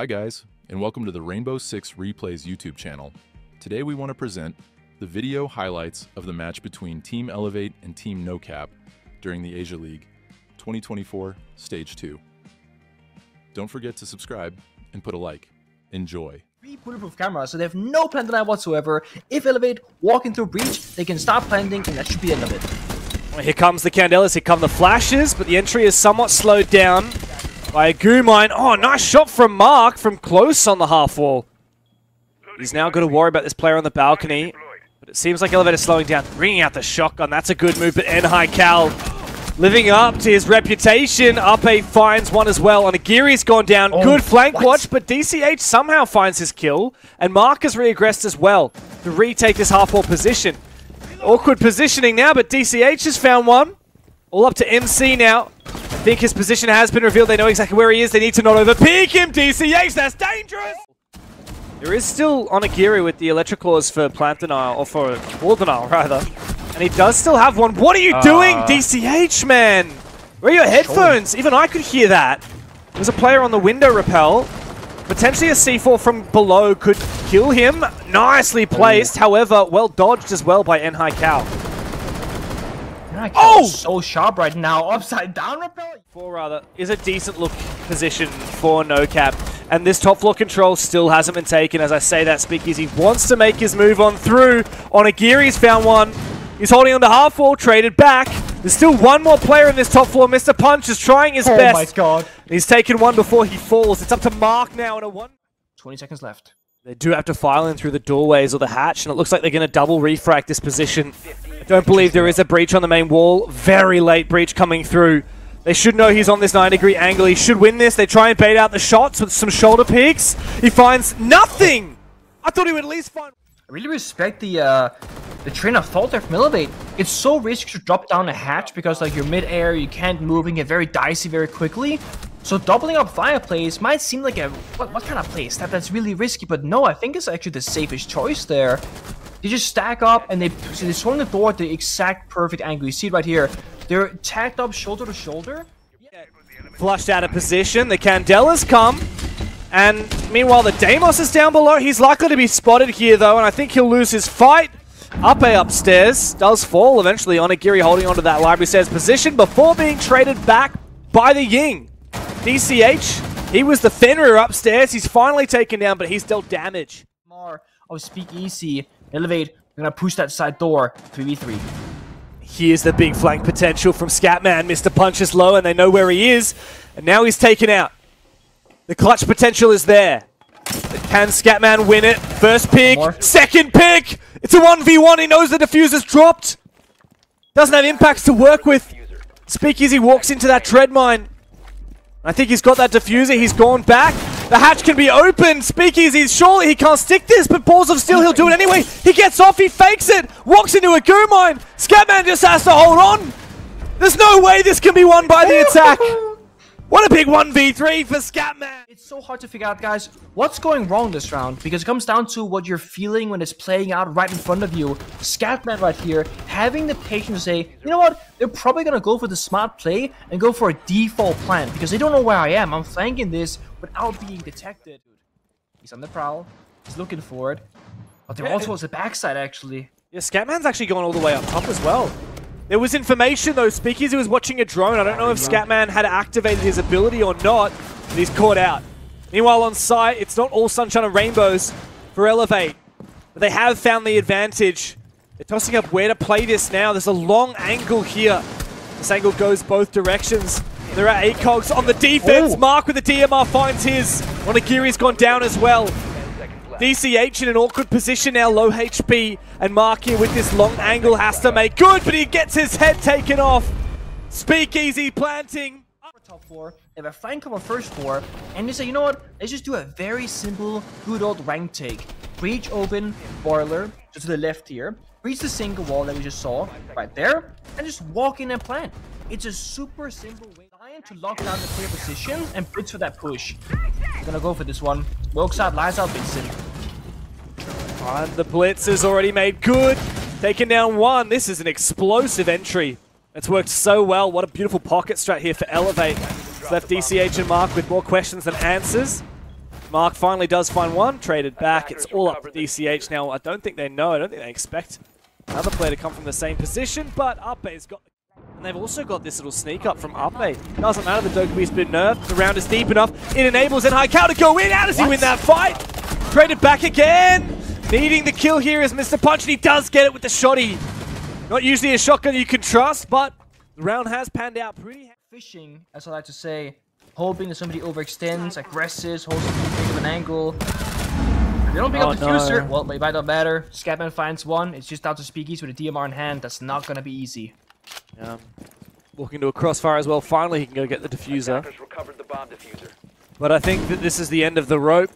Hi guys, and welcome to the Rainbow Six Replays YouTube channel. Today we want to present the video highlights of the match between Team Elevate and Team NoCap during the Asia League 2024 Stage 2. Don't forget to subscribe and put a like. Enjoy. Three bulletproof cameras, so they have no plan denial whatsoever. If Elevate walking through breach, they can stop planting, and that should be the end of it. Here comes the Candelas, here come the flashes, but the entry is somewhat slowed down by a goo mine. Oh, nice shot from Mark from close on the half wall. He's now got to worry about this player on the balcony, but it seems like Elevator slowing down, bringing out the shotgun. That's a good move, but NHiKAL living up to his reputation. Ape finds one as well, and Agiri's gone down. Oh, good flank what? watch, but DCH somehow finds his kill, and Mark has reaggressed as well to retake this half wall position. Awkward positioning now, but DCH has found one. All up to MC now. I think his position has been revealed. They know exactly where he is. They need to not overpeak him. DCH, that's dangerous! There is still Onigiri with the electricals for plant denial, or for wall denial, rather. And he does still have one. What are you doing, Uh. DCH, man? Where are your headphones? Even I could hear that. There's a player on the window repel. Potentially a C4 from below could kill him. Nicely placed, however, well dodged as well by Enhai Cal. Oh! Oh! So sharp right now. Upside down repel. Four rather is a decent look position for NoCap, and this top floor control still hasn't been taken. As I say that, Speakeasy wants to make his move on through. Onigiri's found one. He's holding on to half wall, traded back. There's still one more player in this top floor. Mr. Punch is trying his Oh best. Oh my god. He's taken one before he falls. It's up to Mark now in a one. 20 seconds left. They do have to file in through the doorways or the hatch, and it looks like they're going to double refract this position. I don't believe there is a breach on the main wall. Very late breach coming through. They should know he's on this 9 degree angle. He should win this. They try and bait out the shots with some shoulder peeks. He finds nothing! I thought he would at least find... I really respect the uh, the train of thought there from Elevate. It's so risky to drop down a hatch because like you're mid-air, you can't move and get very dicey very quickly. So doubling up fireplace might seem like a what, what kind of place that that's really risky, but no, I think it's actually the safest choice there. They just stack up and they they swung the door at the exact perfect angle. You see it right here. They're tacked up shoulder to shoulder. Flushed out of position. The Candelas come. And meanwhile, the Deimos is down below. He's likely to be spotted here, though, and I think he'll lose his fight. Ape upstairs does fall eventually. Onigiri holding onto that library stairs position before being traded back by the Ying. DCH, he was the Fenrir upstairs. He's finally taken down, but he's dealt damage. More of Speakeasy. Elevate. We're gonna push that side door. 3v3. Here's the big flank potential from Scatman. Mr. Punch is low, and they know where he is. And now he's taken out. The clutch potential is there. Can Scatman win it? First pick, More. second pick. It's a 1v1. He knows the diffuser's dropped. Doesn't have impacts to work with. Speakeasy walks into that tread mine. I think he's got that diffuser. He's gone back. The hatch can be opened. Speakeasy, surely he can't stick this, but Balls of Steel, he'll do it anyway. He gets off, he fakes it, walks into a goo mine. Scatman just has to hold on. There's no way this can be won by the attack. What a big 1v3 for Scatman. It's so hard to figure out, guys, what's going wrong this round because it comes down to what you're feeling when it's playing out right in front of you. Scatman right here, having the patience to say, you know what, they're probably gonna go for the smart play and go for a default plan because they don't know where I am. I'm flanking this without being detected. He's on the prowl, he's looking for it, but there Yeah, also it- the backside actually. Yeah, Scatman's actually gone all the way up top as well. There was information though, Speakeasy was watching a drone. I don't know if Scatman had activated his ability or not, but he's caught out. Meanwhile on site, it's not all sunshine and rainbows for Elevate. But they have found the advantage. They're tossing up where to play this now. There's a long angle here. This angle goes both directions. There are eight cogs on the defense. Oh. Mark with the DMR finds his. Onigiri's gone down as well. DCH in an awkward position now, low HP, and Mark here with this long angle has to make good, but he gets his head taken off. Speakeasy planting. top four, they have a flank on first four, and they say, you know what, let's just do a very simple, good old rank take. Breach open, boiler, just to the left here, breach the single wall that we just saw, right there, and just walk in and plant. It's a super simple way to lock down the clear position and blitz for that push. We're gonna go for this one. Wilkes out, lies out, Vincent. And the blitz is already made good. Taking down one. This is an explosive entry. It's worked so well. What a beautiful pocket strat here for Elevate. It's left DCH and Mark with more questions than answers. Mark finally does find one, traded back. It's all up to DCH now. I don't think they know. I don't think they expect another player to come from the same position, but Upe's got... And they've also got this little sneak up from Upe. Doesn't matter, the Dokkaebi's been nerfed. The round is deep enough. It enables NHiKAL to go in. How does he win that fight? Traded back again. Needing the kill here is Mr. Punch, and he does get it with the shotty. Not usually a shotgun you can trust, but the round has panned out pretty... Fishing, as I like to say, hoping that somebody overextends, aggresses, holds a too big of an angle. If they don't pick Oh, up the diffuser, no. well, it might not matter. Scatman finds one, it's just out to Speakeasy with a DMR in hand. That's not gonna be easy. Um, looking to a crossfire as well. Finally, he can go get the diffuser. Attackers the bomb diffuser. But I think that this is the end of the rope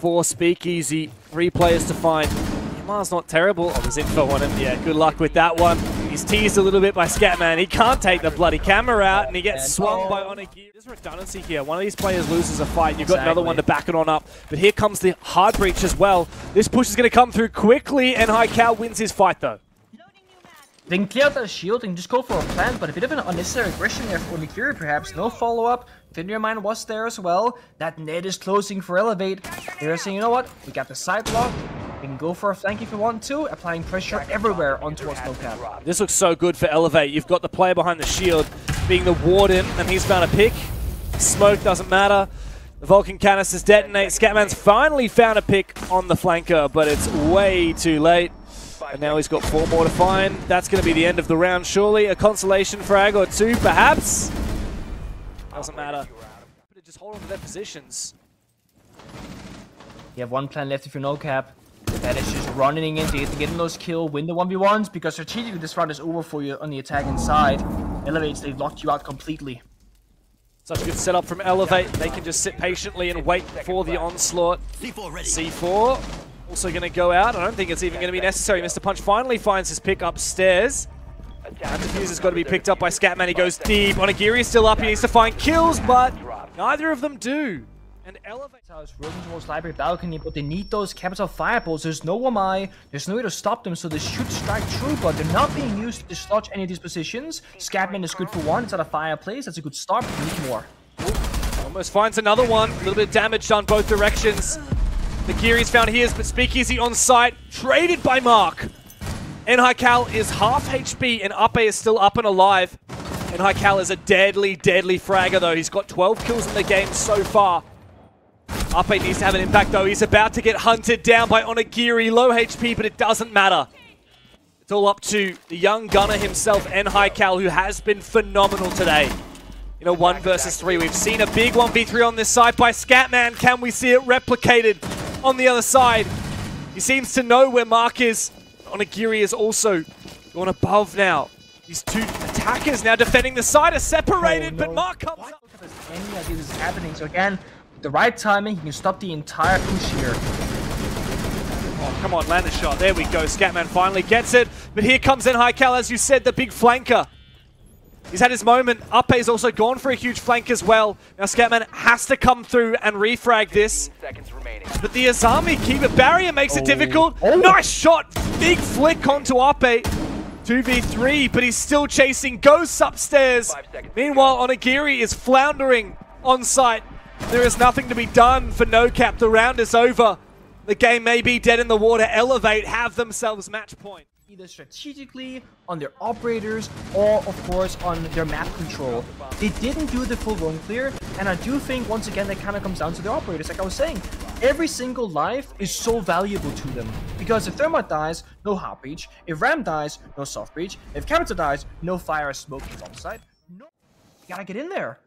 for Speakeasy. Three players to find. Yamar's not terrible. Oh, there's info on him. Yeah, good luck with that one. He's teased a little bit by Scatman. He can't take the bloody camera out, and he gets swung oh. by Onigiri. There's redundancy here. One of these players loses a fight. And you've got another one to back it on up. But here comes the hard breach as well. This push is going to come through quickly, and NHiKAL wins his fight, though. They can clear out that shield and just go for a plant, but a bit of an unnecessary aggression there for Nikiri perhaps. No follow-up. Fenrir Mine was there as well. That net is closing for Elevate. They're saying, you know what? We got the side block. We can go for a flank if you want to, applying pressure everywhere on towards NoCap. This looks so good for Elevate. You've got the player behind the shield being the Warden, and he's found a pick. Smoke doesn't matter. The Vulcan canisters detonate. Scatman's finally found a pick on the flanker, but it's way too late. And now he's got four more to find. That's going to be the end of the round, surely. A consolation frag or two, perhaps? Doesn't matter. Just hold on to their positions. You have one plan left if you're NoCap. That is just running in to get, getting those kill, win the 1v1s, because strategically this round is over for you on the attacking side. Elevates, they've locked you out completely. Such a good setup from Elevate. They can just sit patiently and wait for the onslaught. C4 ready. C4 also going to go out. I don't think it's even going to be necessary. Mr. Punch finally finds his pick upstairs. And Diffuser's got to be picked up by Scatman. He goes deep. Onigiri is still up. He needs to find kills, but neither of them do. And Elevate... It's rolling towards library balcony, but they need those Capitão fireballs. There's no MI, there's no way to stop them, so they should strike through, but they're not being used to dislodge any of these positions. Scatman is good for one, it's at a fireplace, that's a good start, but we need more. Almost finds another one. A little bit of damage done both directions. The Giri's found his, but Speakeasy on site. Traded by Mark. NHiKAL is half HP and Upe is still up and alive. NHiKAL is a deadly, deadly fragger though. He's got 12 kills in the game so far. Upe needs to have an impact though. He's about to get hunted down by Onigiri. Low HP, but it doesn't matter. It's all up to the young gunner himself, NHiKAL, who has been phenomenal today. In a 1 versus 3, we've seen a big 1v3 on this side by Scatman. Can we see it replicated on the other side? He seems to know where Mark is. Onigiri is also gone above now. These two attackers now defending the side are separated, Oh, but. Mark comes up. Look at this, any idea this is happening, so again, with the right timing, he can stop the entire push here. Oh, come on, land a shot. There we go. Scatman finally gets it. But here comes NHiKAL, as you said, the big flanker. He's had his moment. Upe's also gone for a huge flank as well. Now Scatman has to come through and refrag this. But the Azami Kiba barrier makes it Oh. difficult. Oh. Nice shot. Big flick onto Ape. 2v3, but he's still chasing ghosts upstairs. Meanwhile, Onigiri is floundering on site. There is nothing to be done for NoCap. The round is over. The game may be dead in the water. Elevate have themselves match point. Either strategically, on their operators, or of course on their map control. They didn't do the full roam clear, and I do think once again that kind of comes down to the operators. Like I was saying, every single life is so valuable to them because if Thermite dies, no hard breach. If Ram dies, no soft breach. If Capitão dies, no fire or smoke site. No, you gotta get in there.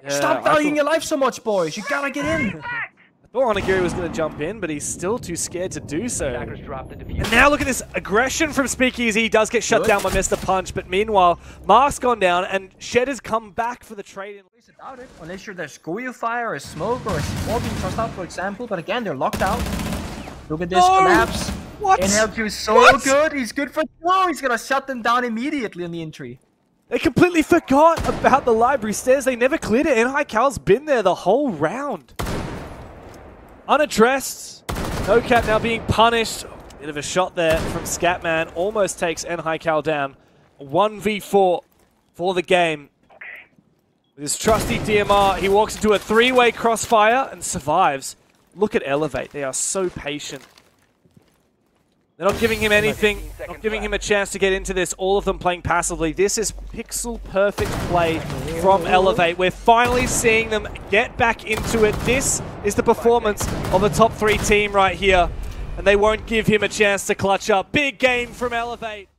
Yeah, Stop valuing your life so much, boys. You gotta get in. I thought Onigiri was going to jump in, but he's still too scared to do so. Attackers dropped the And now look at this aggression from Speakeasy. He does get shut Good. down by Mr. Punch, but meanwhile, Mark's gone down and Shed has come back for the trade. in Ways about it, unless you're there's Goyo fire or smoke or a small being tossed out, for example. But again, they're locked out. Look at this No! collapse. What? NHiKAL is so What? good. He's good for no. He's gonna shut them down immediately on the entry. They completely forgot about the library stairs. They never cleared it, and NHiKAL's been there the whole round. Unaddressed. NoCap now being punished. Bit of a shot there from Scatman. Almost takes Cal down. 1v4 for the game. With his trusty DMR, he walks into a three-way crossfire and survives. Look at Elevate. They are so patient. They're not giving him anything, not giving him a chance to get into this. All of them playing passively. This is pixel perfect play from Elevate. We're finally seeing them get back into it. This is the performance of a top three team right here. And they won't give him a chance to clutch up. Big game from Elevate.